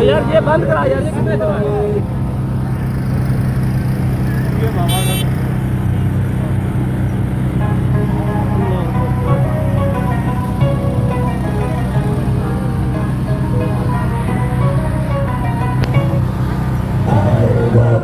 यार ये बंद करा यार ये कितने